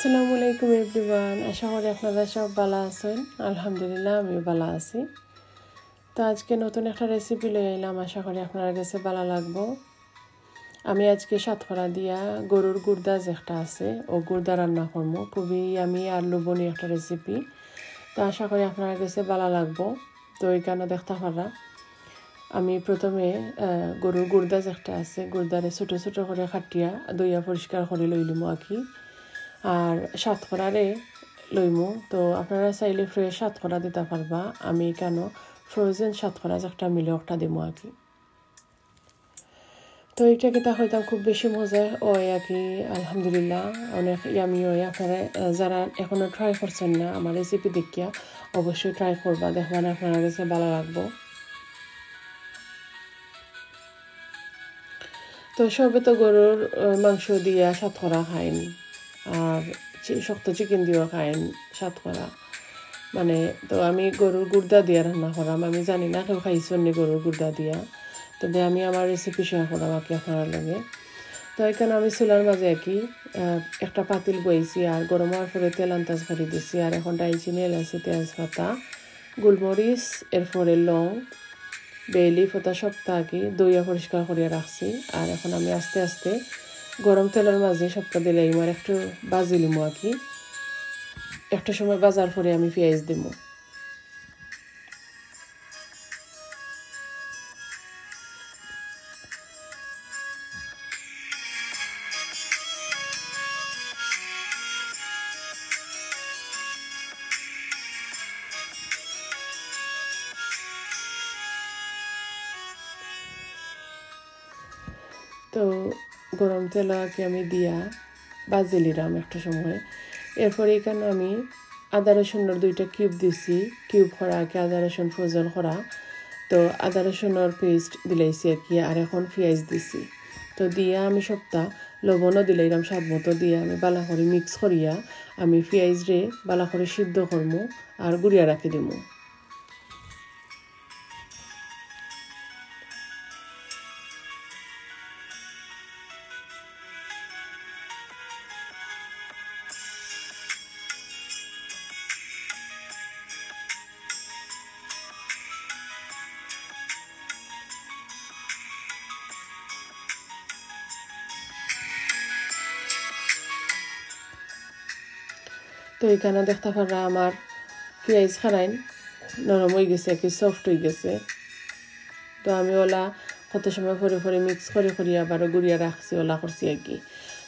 আসসালামু আলাইকুম এভরিওয়ান, আশা করি আপনারা সব ভালো আছেন। আলহামদুলিল্লাহ, আমিও ভালো আছি। তো আজকে নতুন একটা রেসিপি লয়ে এলাম, আশা করি আপনার কাছে ভালো লাগবো। আমি আজকে সাতফড়া দিয়া গরুর গুর্দা যে একটা আছে, ও গুর্দা রান্না করব। খুবই আমি আর লুবনি একটা রেসিপি তো আশা করি আপনার কাছে ভালো লাগবো। তো এই কারণে দেখতে পারা আমি প্রথমে গরুর গুর্দা একটা আছে গুর্দারে ছোটো ছোটো করে খাটিয়া দইয়া পরিষ্কার করে লইলিমো আর কি আর সাতকরারে লইমু। তো আপনারা চাইলে ফ্রেশ সাতকরা দিতে পারবা। আমি কেন? ফ্রোজেন সাতকরা একটা মিলে একটা দিব আর কি। তো এটা কেতা হইতাম, খুব বেশি মজা ওই আর কি, আলহামদুলিল্লাহ। অনেক ইয়ামি ওই আপনারা যারা এখনও ট্রাই করছেন না আমার রেসিপি দেখিয়া, অবশ্যই ট্রাই করবা। দেখবেন আপনারা কাছে ভালো লাগবো। তো সবে তো গরুর মাংস দিয়া সাতকরা খাইন। আর শক্ত চিকেন দিয়েও খাইন সাতকরা। মানে তো আমি গরুর গুর্দা দিয়া রান্না করাম আমি জানি না, কেউ খাইছেন নি গরুর গুর্দা দিয়া? তো তবে আমি আমার রেসিপি শেয়ার করাম আর কি আপনার লগে। তো এখানে আমি চুলার মাঝে আর কি একটা পাতিল বইছি আর গরম হওয়ার পরে তেল আন্তাজ করে দিছি। আর এখন ডাইচিনি এলাচি তেজপাতা, গোলমরিচ, এরপরে লং বেলি ফোতা সপ্তাহ কি দইয়া পরিষ্কার করিয়া রাখছি। আর এখন আমি আস্তে আস্তে গরম তেলের মাঝে সপ্তাহ দিলে আমার একটু বাজি বাজিলিম আর কি। একটা সময় বাজার পরে আমি পেঁয়াজ দিব তো গরম তেল আগে আমি দিয়া বাজে নিলাম একটা সময়। এরপরে এখানে আমি আদা, রসুনের দুইটা কিউব দিছি। কিউব করা আগে আদা, রসুন ফ্রোজন করা। তো আদা, রসুনের পেস্ট দিলাইছি আর কি, আর এখন পেঁয়াজ দিছি। তো দিয়া আমি সপ্তাহ লবণও দিলাইলাম স্বাদ মতো, দিয়ে আমি বালা করে মিক্স করিয়া আমি পেঁয়াজ রে বালা করে সিদ্ধ করমু আর গুড়িয়া রাখি দিমু। তো এখানে দেখতে পারা আমার পেঁয়াজ খারাইন, নরম হয়ে গেছে কি সফট হয়ে গেছে। তো আমি ওলা কত সময় ফরে ফরে মিক্স করে করে আবার গুড়িয়া রাখছি, ওলা করছি আর কি।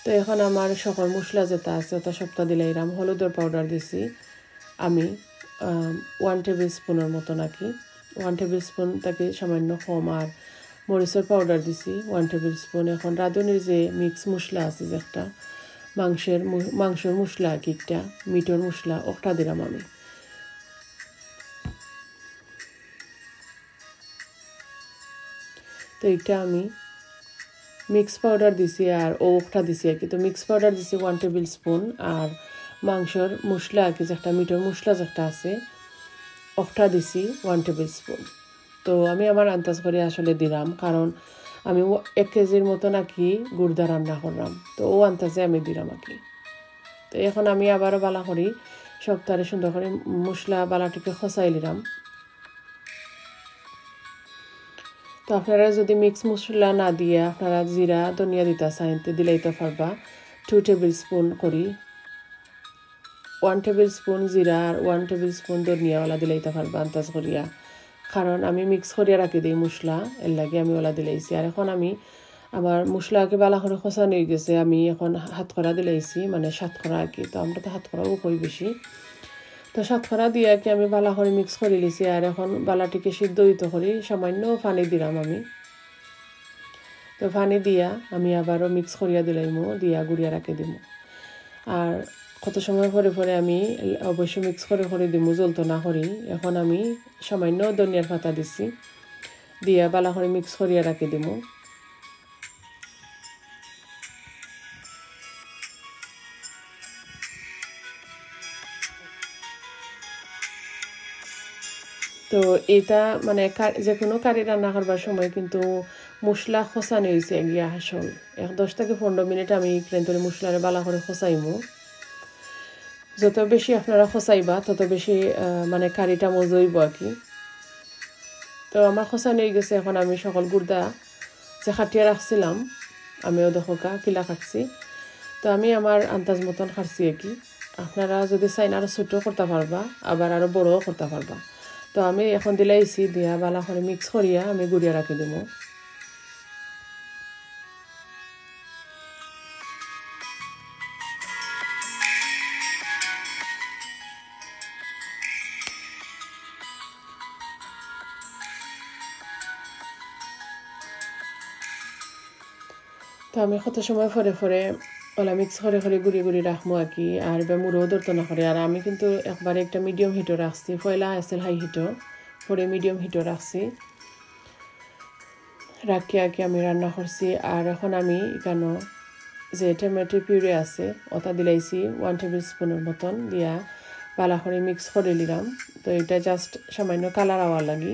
তো এখন আমার সকল মশলা যেটা আছে ওটা সপ্তাহ দিলাইরাম হলুদের পাউডার দিছি। আমি ওয়ান টেবিল স্পুনের মতো নাকি ওয়ান টেবিল স্পুন তাকে সামান্য কম আর মরিচের পাউডার দিছি ওয়ান টেবিল স্পুন এখন রাঁধুনির যে মিক্স মশলা আছে যে একটা মাংসের মাংসের মশলা কিকটা মিটর মশলা, ওটা দিলাম আমি। তো এটা আমি মিক্স পাউডার দিছি আর ওটা দিছি আর কি। তো মিক্স পাউডার দিছি ওয়ান টেবিল স্পুন আর মাংসর মশলা আর কি যে একটা মিটর মশলা যেটা আছে, ওটা দিছি ওয়ান টেবিল স্পুন তো আমি আমার আন্দাজ করে আসলে দিলাম, কারণ আমি এক কেজির মতো নাকি গুড়দা রান্না করলাম। তো ও আনতেছে, আমি দিলাম আর কি। তো এখন আমি আবারও বালা করি, সপ্তাহে সুন্দর করে মশলা বালাটিকে খসাই নিলাম। তো আপনারা যদি মিক্স মশলা না দিয়ে আপনারা জিরা, ধনিয়া দিতে চান দিলেইতে পারবা। টু টেবিল স্পুন করি। ওয়ান টেবিল স্পুন জিরা আর ওয়ান টেবিল স্পুন ধনিয়াওয়ালা দিলেইতে পারবা, আন্দাজ করিয়া। কারণ আমি মিক্স করিয়া রাখি দিই মশলা এর লাগে আমি ওলা দিলাইছি আর এখন আমি আমার মশলাকে বালা করে খসানো হয়ে গেছে। আমি এখন হাত করা দিলাইছি মানে সাত আর কি, তো আমরা তো হাত করাও কই বেশি তো সাত করা দিয়ে আর কি আমি বালা করে মিক্স করে লিছি। আর এখন বালাটিকে সিদ্ধ হইতে করি সামান্য পানি দিলাম আমি। তো পানি দিয়া আমি আবারও মিক্স করিয়া দিলাইমো দিয়া গুড়িয়া রাখি দিব আর কত সময় পরে পরে আমি অবশ্যই মিক্স করে করে দিমু, জ্বলতো না করি এখন আমি সামান্য ধনিয়ার পাতা দিছি, দিয়া বালা করে মিক্স করিয়া রাখি দিমু। তো এটা মানে যে কোনো কারি রান্না করবার সময় কিন্তু মশলা খসানি হয়েছে গিয়া আসল। এক দশ থেকে পনেরো মিনিট আমি কিন্তু মশলারে বালা করে খসাইমু যত বেশি আপনারা খসাইবা, তত বেশি মানে কারিটা মজা হইব আর কি। তো আমার খসাই নিয়ে গেছে, এখন আমি সকল গুর্দা যে খাটিয়ে রাখছিলাম, আমিও দেখা কিলা কাটছি তো আমি আমার আন্দাজ মতন খাটছি আর কি। আপনারা যদি চাইন আরও ছোটো করতে পারবা, আবার আরও বড়ও করতে পারবা। তো আমি এখন দিলাইছি, দিয়া বালা করে মিক্স করিয়া আমি গুড়িয়া রাখি দিব তো আমি কত সময় ফরে ফরে ওলা মিক্স করে করে গুড়ি গুড়ি রাখব আর কি আর এবার মুড়েও ধরতো না করে আর আমি কিন্তু একবারে একটা মিডিয়াম হিটও রাখছি পয়লা আসছিল হাই হিটও পরে মিডিয়াম হিটও রাখছি রাখি আর কি আমি রান্না করছি আর এখন আমি কেন যে টমেটো পিউরে আছে, ওটা দিলাইছি ওয়ান টেবিল স্পুনের মতন দিয়া। পালা করে মিক্স করে নিলাম তো এটা জাস্ট সামান্য কালার আওয়ার লাগি।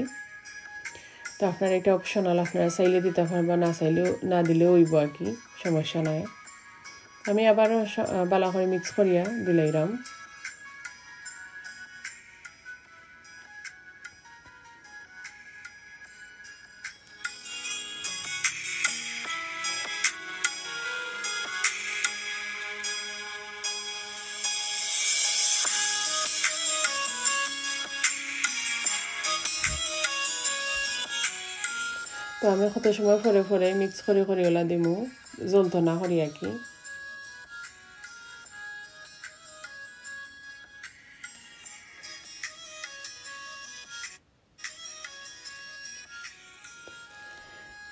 তো আপনার এটা অপশনাল আপনারা চাইলে দিতে পারেন বা না চাইলেও, না দিলেও হইব আর কি, সমস্যা নাই। আমি আবারও বালা করে মিক্স করিয়া দিলাইরাম তো আমি কত সময় ফরে ফরে মিক্স করে করে ওলা দিমু না করি আর কি।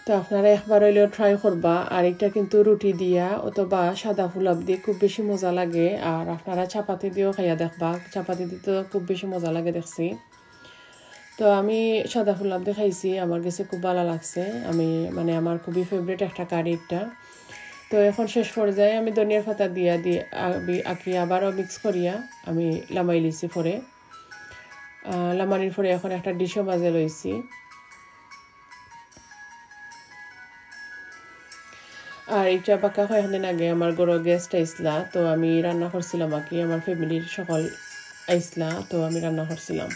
তো আপনারা একবার হইলেও ট্রাই করবা আর এটা কিন্তু রুটি দিয়া অথবা সাদা ফুলাপ দিয়ে খুব বেশি মজা লাগে, আর আপনারা চাপাতি দিয়েও খাইয়া দেখবা, চাপাতি দিতে খুব বেশি মজা লাগে দেখছি। তো আমি সাদা ফুলাপ দিয়ে খাইছি, আমার কাছে খুব ভালো লাগছে। আমি মানে আমার খুবই ফেভারিট একটা কারি এটা। তো এখন শেষ পর্যায়ে আমি ধনিয়ার পাতা দিয়া দিয়ে আঁকি, আবারও মিক্স করিয়া আমি লামাই লিছি পরে। লামানির পরে এখন একটা ডিশও মাঝে লইছি। আর এটা বাঁকা কয়েকদিন আগে আমার গরো গেস্ট আইসলা, তো আমি রান্না করছিলাম আঁকি আমার ফ্যামিলির সকল আইসলা, তো আমি রান্না করছিলাম।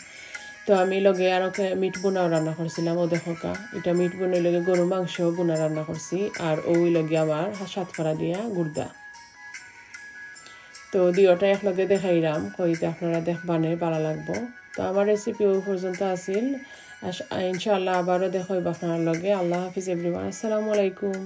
তো আমি লগে আর ওকে মিট বোনাও রান্না করছিলাম ও দেখা এটা মিট বোনের লগে গরু মাংস বোনা রান্না করছি, আর ওই লগে আমার সাত ফাড়া দিয়া গুড়দা। তো দিওটা একলগে দেখাইলাম, কইতে আপনারা দেখবানে ভালো লাগবো। তো আমার রেসিপি ওই পর্যন্ত আছিল ইনশাআল্লাহ আবারও দেখাইব আপনার লগে। আল্লাহ হাফিজ, এভরিওয়ান। আসসালামু আলাইকুম।